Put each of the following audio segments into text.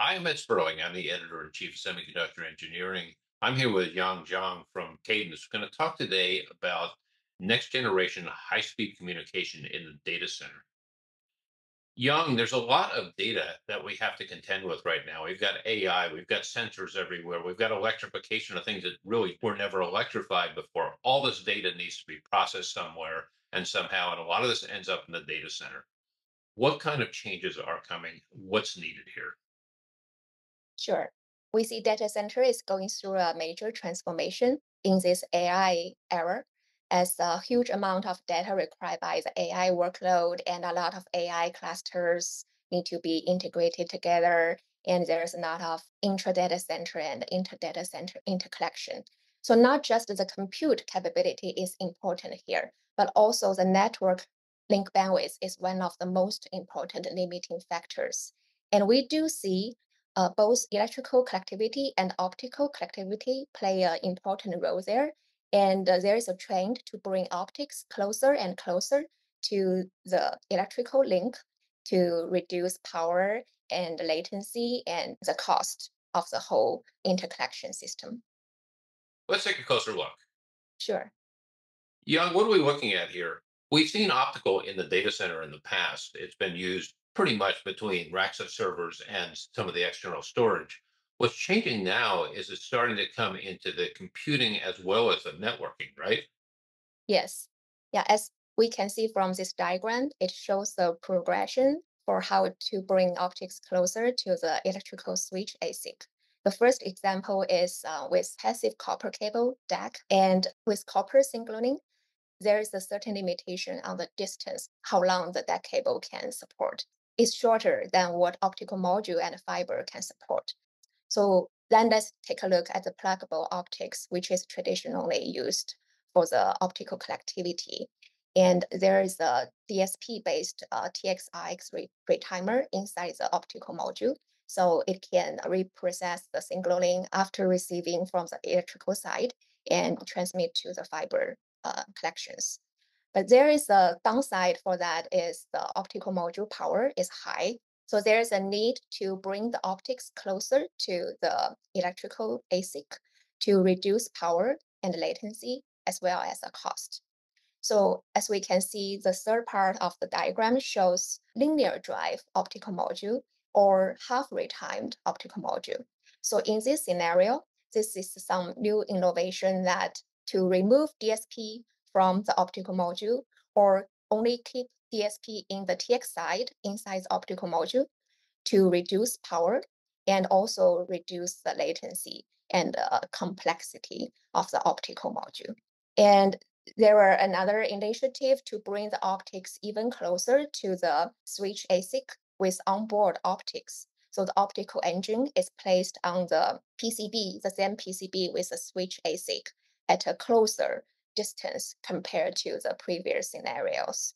I'm Ed Sperling. I'm the editor in chief of Semiconductor Engineering. I'm here with Yang Zhang from Cadence. We're going to talk today about next generation high speed communication in the data center. Yang, there's a lot of data that we have to contend with right now. We've got AI, we've got sensors everywhere, we've got electrification of things that really were never electrified before. All this data needs to be processed somewhere and somehow, and a lot of this ends up in the data center. What kind of changes are coming? What's needed here? Sure. We see data center is going through a major transformation in this AI era as a huge amount of data required by the AI workload and a lot of AI clusters need to be integrated together. And there's a lot of intra-data center and inter-data center interconnection. So not just the compute capability is important here, but also the network link bandwidth is one of the most important limiting factors. And we do see uh, both electrical connectivity and optical connectivity play an important role there. And uh, there is a trend to bring optics closer and closer to the electrical link to reduce power and latency and the cost of the whole interconnection system. Let's take a closer look. Sure. Yang, what are we looking at here? We've seen optical in the data center in the past. It's been used pretty much between racks of servers and some of the external storage. What's changing now is it's starting to come into the computing as well as the networking, right? Yes. Yeah, as we can see from this diagram, it shows the progression for how to bring optics closer to the electrical switch ASIC. The first example is uh, with passive copper cable DAC, and with copper signaling, there is a certain limitation on the distance, how long the DAC cable can support is shorter than what optical module and fiber can support. So then let's take a look at the pluggable optics, which is traditionally used for the optical connectivity. And there is a DSP-based uh, TXRX retimer inside the optical module. So it can reprocess the signaling after receiving from the electrical side and transmit to the fiber uh, collections. But there is a downside for that is the optical module power is high. So there's a need to bring the optics closer to the electrical ASIC to reduce power and latency as well as the cost. So as we can see, the third part of the diagram shows linear drive optical module or half retimed optical module. So in this scenario, this is some new innovation that to remove DSP from the optical module or only keep DSP in the TX side inside the optical module to reduce power and also reduce the latency and uh, complexity of the optical module. And there were another initiative to bring the optics even closer to the switch ASIC with onboard optics. So the optical engine is placed on the PCB, the same PCB with the switch ASIC at a closer distance compared to the previous scenarios.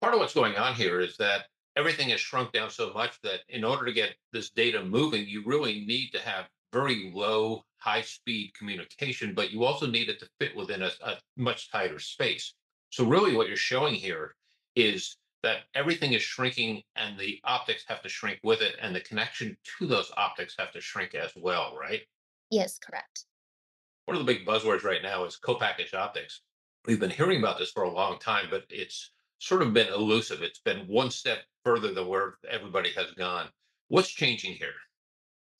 Part of what's going on here is that everything has shrunk down so much that in order to get this data moving, you really need to have very low, high speed communication, but you also need it to fit within a, a much tighter space. So, really, what you're showing here is that everything is shrinking and the optics have to shrink with it, and the connection to those optics have to shrink as well, right? Yes, correct. One of the big buzzwords right now is co-packaged optics. We've been hearing about this for a long time, but it's sort of been elusive. It's been one step further than where everybody has gone. What's changing here?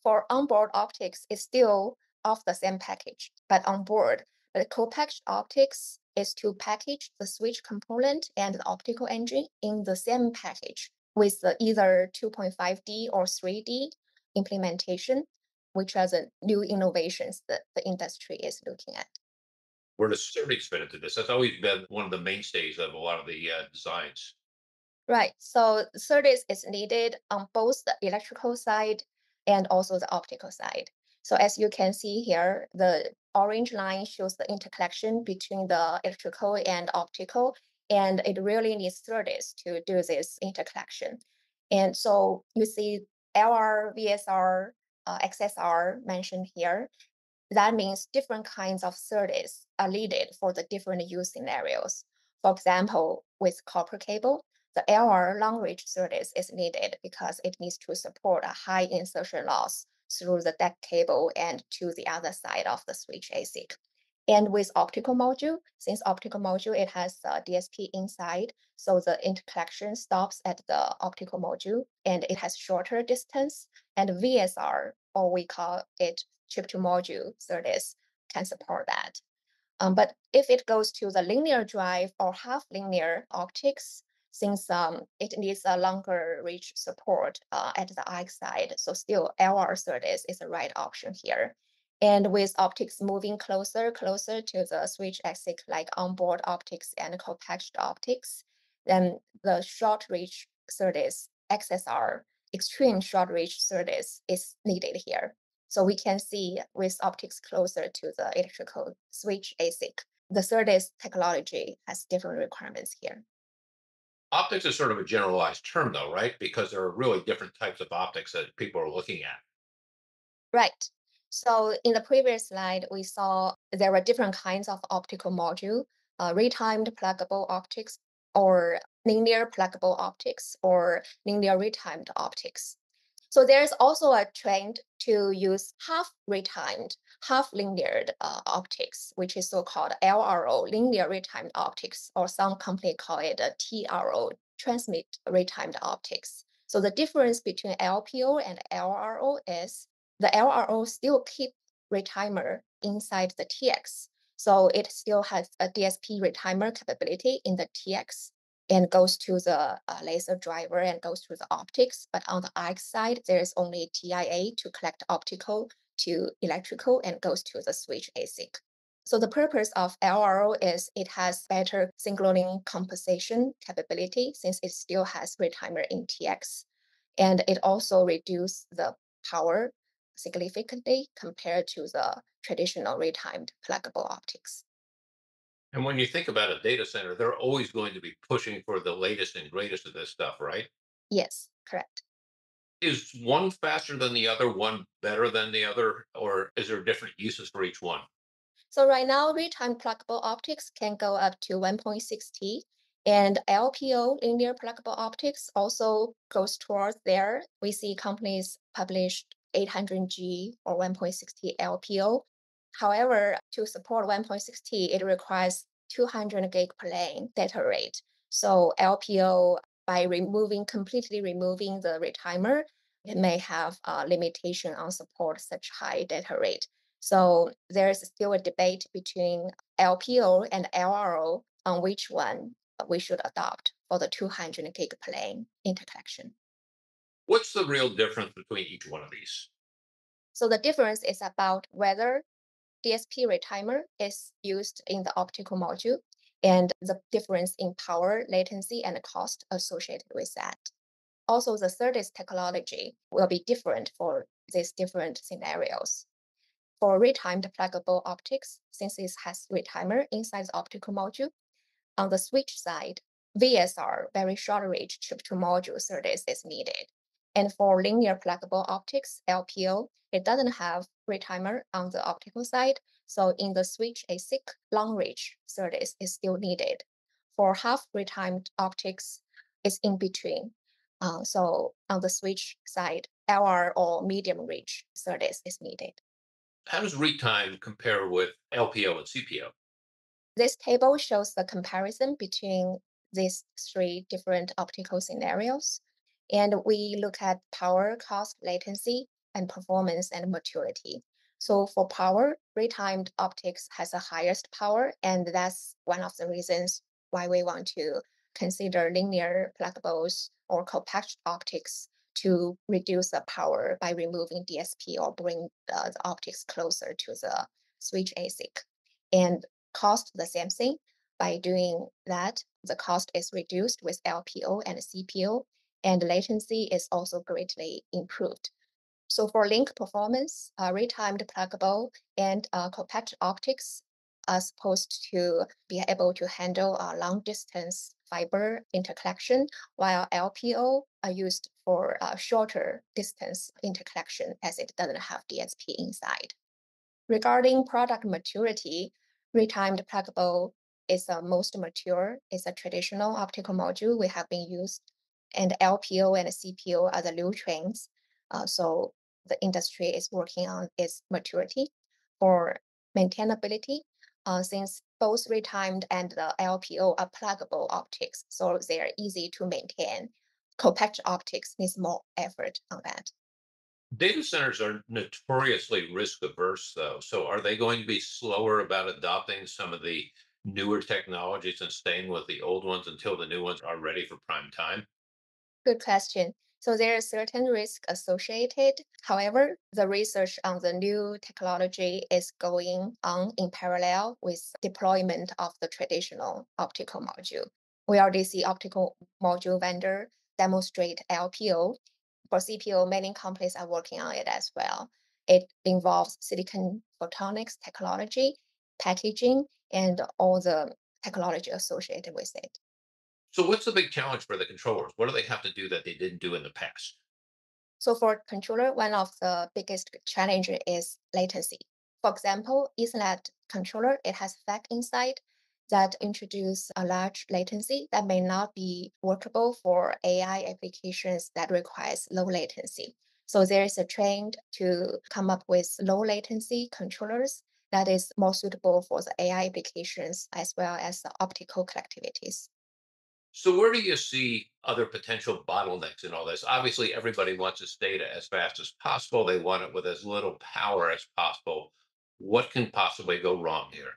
For onboard optics, it's still off the same package, but on board, the co-packaged optics is to package the switch component and the optical engine in the same package with the either 2.5D or 3D implementation which are the new innovations that the industry is looking at. Where does SerDes fit into this? That's always been one of the mainstays of a lot of the uh, designs. Right. So SerDes is needed on both the electrical side and also the optical side. So as you can see here, the orange line shows the interconnection between the electrical and optical, and it really needs SerDes to do this interconnection. And so you see LR, VSR, uh, XSR mentioned here, that means different kinds of SerDes are needed for the different use scenarios. For example, with copper cable, the LR long reach SerDes is needed because it needs to support a high insertion loss through the DAC cable and to the other side of the switch ASIC. And with optical module, since optical module, it has a DSP inside, so the interconnection stops at the optical module and it has shorter distance. And VSR, or we call it chip to module SerDes, can support that. Um, but if it goes to the linear drive or half linear optics, since um, it needs a longer reach support uh, at the RX side, so still LR SerDes is the right option here. And with optics moving closer, closer to the switch ASIC, like onboard optics and co-packaged optics, then the short reach SerDes, XSR, extreme short reach SerDes is needed here. So we can see with optics closer to the electrical switch ASIC, the SerDes technology has different requirements here. Optics is sort of a generalized term, though, right? Because there are really different types of optics that people are looking at. Right. So in the previous slide, we saw there were different kinds of optical module, uh, retimed pluggable optics or linear pluggable optics or linear retimed optics. So there's also a trend to use half retimed, half linear uh, optics, which is so-called LRO, linear retimed optics, or some company call it a TRO, transmit retimed optics. So the difference between LPO and LRO is the LRO still keep retimer inside the TX. So it still has a DSP retimer capability in the TX and goes to the uh, laser driver and goes to the optics. But on the RX side, there's only TIA to collect optical to electrical and goes to the switch ASIC. So the purpose of LRO is it has better signaling compensation capability since it still has retimer in TX. And it also reduces the power significantly compared to the traditional retimed pluggable optics. And when you think about a data center, they're always going to be pushing for the latest and greatest of this stuff, right? Yes, correct. Is one faster than the other, one better than the other, or is there different uses for each one? So right now, retimed pluggable optics can go up to 1.6T, and LPO, linear pluggable optics, also goes towards there. We see companies published 800G or 1.6T LPO. However, to support 1.6T, it requires 200 gig per lane data rate. So LPO, by removing, completely removing the retimer, it may have a limitation on support such high data rate. So there's still a debate between LPO and LRO on which one we should adopt for the 200 gig per lane interconnection. What's the real difference between each one of these? So the difference is about whether DSP retimer is used in the optical module and the difference in power, latency, and cost associated with that. Also, the SerDes technology will be different for these different scenarios. For retimed pluggable optics, since it has retimer inside the optical module, on the switch side, VSR, very short reach chip to module SerDes is needed. And for linear pluggable optics, LPO, it doesn't have retimer on the optical side. So in the switch ASIC, long reach SerDes is still needed. For half retimed optics, it's in between. Uh, so on the switch side, LR or medium reach SerDes is needed. How does retime compare with LPO and CPO? This table shows the comparison between these three different optical scenarios. And we look at power, cost, latency, and performance and maturity. So for power, retimed optics has the highest power, and that's one of the reasons why we want to consider linear pluggables or co-packaged optics to reduce the power by removing DSP or bring the, the optics closer to the switch ASIC. And cost the same thing. By doing that, the cost is reduced with LPO and CPO, and latency is also greatly improved. So for link performance, uh, retimed pluggable and uh, co-packaged optics are supposed to be able to handle a long distance fiber interconnection, while LPO are used for a shorter distance interconnection as it doesn't have DSP inside. Regarding product maturity, retimed pluggable is the most mature. It's a traditional optical module we have been used, and LPO and CPO are the new trends. Uh, so the industry is working on its maturity for maintainability. Uh, since both retimed and the LPO are pluggable optics, so they are easy to maintain. Co-packaged optics needs more effort on that. Data centers are notoriously risk averse, though. So are they going to be slower about adopting some of the newer technologies and staying with the old ones until the new ones are ready for prime time? Good question. So there is certain risk associated. However, the research on the new technology is going on in parallel with deployment of the traditional optical module. We already see optical module vendor demonstrate LPO for CPO, many companies are working on it as well. It involves silicon photonics technology, packaging, and all the technology associated with it. So what's the big challenge for the controllers? What do they have to do that they didn't do in the past? So for controller, one of the biggest challenge is latency. For example, Ethernet controller, it has FEC inside that introduce a large latency that may not be workable for AI applications that requires low latency. So there is a trend to come up with low latency controllers that is more suitable for the AI applications as well as the optical connectivities. So where do you see other potential bottlenecks in all this? Obviously, everybody wants this data as fast as possible. They want it with as little power as possible. What can possibly go wrong here?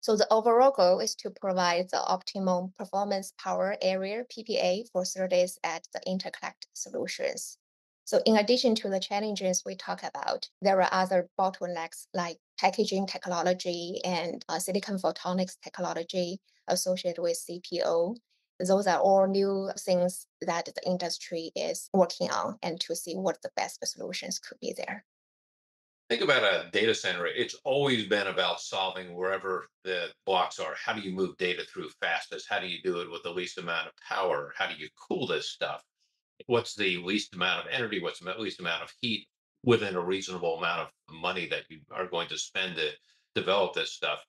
So the overall goal is to provide the optimum performance power area PPA for SerDes at the interconnect solutions. So in addition to the challenges we talk about, there are other bottlenecks like packaging technology and uh, silicon photonics technology associated with CPO. Those are all new things that the industry is working on and to see what the best solutions could be there. Think about a data center. It's always been about solving wherever the blocks are. How do you move data through fastest? How do you do it with the least amount of power? How do you cool this stuff? What's the least amount of energy? What's the least amount of heat within a reasonable amount of money that you are going to spend to develop this stuff?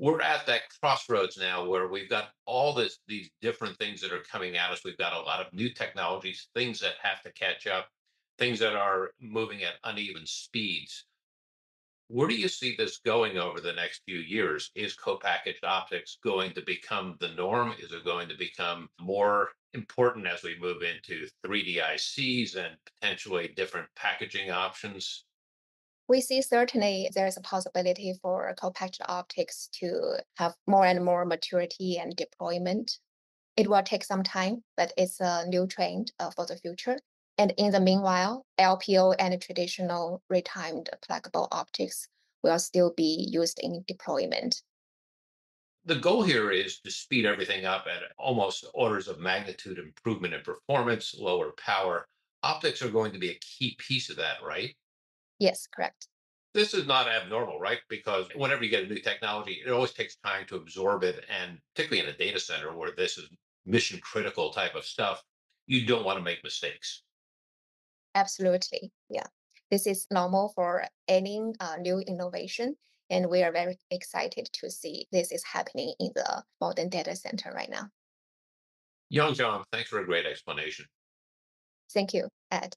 We're at that crossroads now where we've got all this these different things that are coming at us. We've got a lot of new technologies, things that have to catch up, things that are moving at uneven speeds where do you see this going over the next few years? Is co-packaged optics going to become the norm? Is it going to become more important as we move into 3D ICs and potentially different packaging options? We see certainly there's a possibility for co-packaged optics to have more and more maturity and deployment. It will take some time, but it's a new trend uh, for the future. And in the meanwhile, LPO and traditional retimed pluggable optics will still be used in deployment. The goal here is to speed everything up at almost orders of magnitude improvement in performance, lower power. Optics are going to be a key piece of that, right? Yes, correct. This is not abnormal, right? Because whenever you get a new technology, it always takes time to absorb it. And particularly in a data center where this is mission critical type of stuff, you don't want to make mistakes. Absolutely. Yeah. This is normal for any uh, new innovation. And we are very excited to see this is happening in the modern data center right now. Yang Zhang, thanks for a great explanation. Thank you, Ed.